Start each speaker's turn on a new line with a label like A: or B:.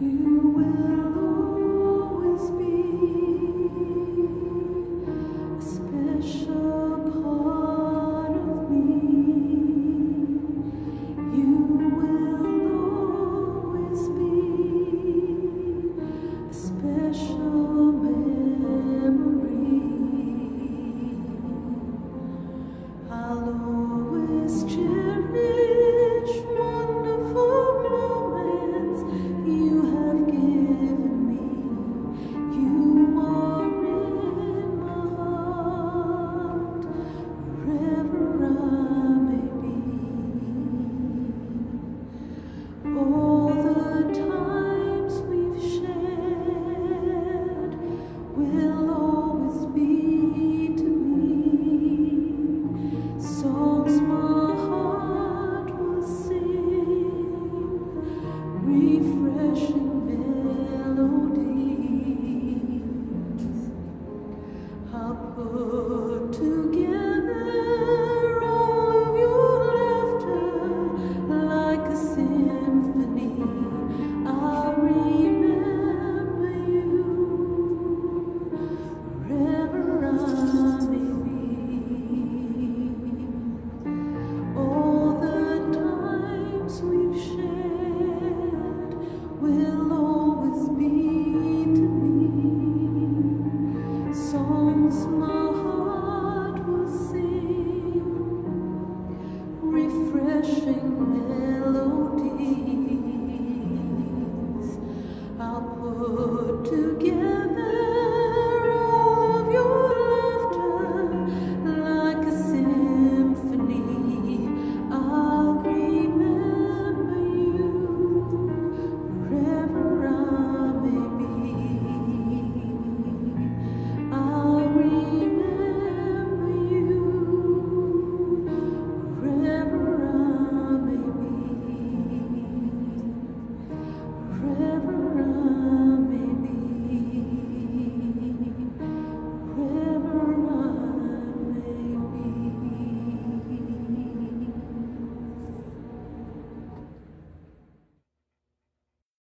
A: You will always be